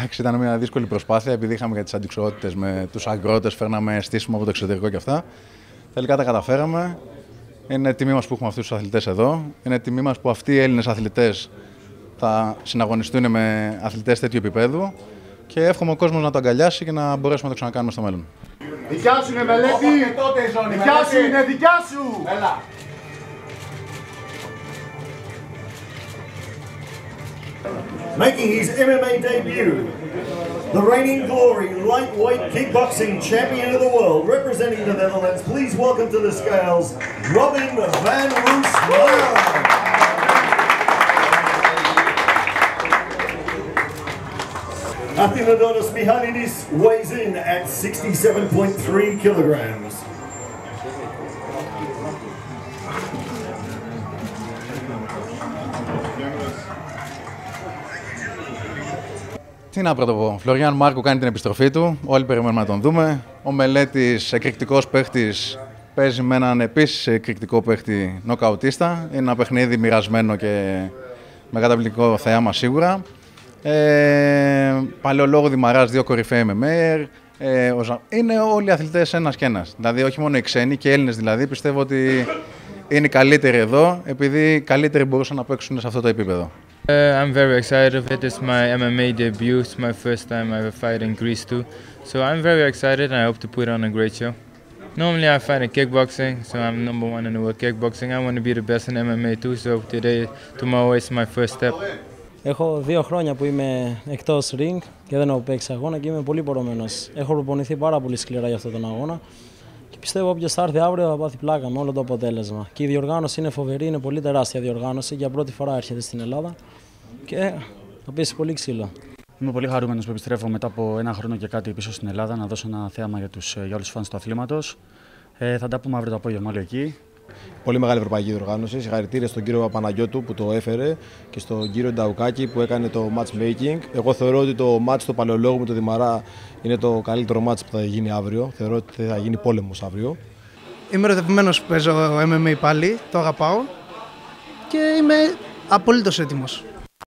Εντάξει, ήταν μια δύσκολη προσπάθεια επειδή είχαμε και τις αντικσοότητες με τους αγρότες, φέρναμε στήσιμο από το εξωτερικό και αυτά. Τελικά τα καταφέραμε. Είναι τιμή μας που έχουμε αυτούς τους αθλητές εδώ. Είναι τιμή μας που αυτοί οι Έλληνες αθλητές θα συναγωνιστούν με αθλητές τέτοιου επίπεδου. Και εύχομαι ο κόσμος να το αγκαλιάσει και να μπορέσουμε να το ξανακάνουμε στο μέλλον. Δικιά σου είναι μελέτη! Δικιά σου είναι, δικιά σου! Έλα! Making his MMA debut, the reigning glory lightweight kickboxing champion of the world, representing the Netherlands, please welcome to the scales, Robin van Roosmalen. Athinadonis Mihanidis weighs in at 67.3 kilograms. Τι να πρώτο πω. Φλωριάν Μάρκο κάνει την επιστροφή του. Όλοι περιμένουμε να τον δούμε. Ο μελέτης, εκρηκτικός παίχτης, παίζει με έναν επίσης εκρηκτικό παίχτη νοκαουτίστα. Είναι ένα παιχνίδι μοιρασμένο και με καταπληκτικό θέαμα σίγουρα. Ε, Παλαιολόγο Δημαράς, δύο κορυφαίοι MMA. Ε, είναι όλοι οι αθλητές ένας και ένας. Δηλαδή, όχι μόνο οι ξένοι και οι Έλληνες δηλαδή. Πιστεύω ότι είναι οι καλύτεροι εδώ, επειδή οι καλύτεροι μπορούσαν να παίξουν σε αυτό το επίπεδο. Uh, I'm very excited. It is my MMA debut. It's my first time I ever fight in Greece too. So I'm very excited and I hope to put on a great show. Normally I fight in kickboxing, so I'm number one in the world kickboxing. I want to be the best in MMA too, so today, tomorrow is my first step. Έχω δύο χρόνια που είμαι εκτό ring και δεν έχω παίξει αγώνα και είμαι πολύ πορωμένο. Έχω προπονηθεί πάρα πολύ σκληρά για αυτόν τον αγώνα Και πιστεύω όποιος θα έρθει αύριο θα πάθει πλάκα με όλο το αποτέλεσμα. Και η διοργάνωση είναι φοβερή, είναι πολύ τεράστια διοργάνωση. Για πρώτη φορά έρχεται στην Ελλάδα και θα πέσει πολύ ξύλο. Είμαι πολύ χαρούμενος που επιστρέφω μετά από ένα χρόνο και κάτι πίσω στην Ελλάδα να δώσω ένα θέαμα για, τους, για όλους τους φάνε του αθλήματος. Ε, θα τα πούμε αύριο το απόγευμα όλοι εκεί. Πολύ μεγάλη ευρωπαϊκή διοργάνωση. Συγχαρητήρια στον κύριο Παναγιώτου που το έφερε και στον κύριο Νταουκάκη που έκανε το matchmaking. Εγώ θεωρώ ότι το match του Παλαιολόγου με το Δημαρά είναι το καλύτερο match που θα γίνει αύριο. Θεωρώ ότι θα γίνει πόλεμος αύριο. Είμαι ερωτευμένος που παίζω MMA πάλι, το αγαπάω και είμαι απολύτως έτοιμος.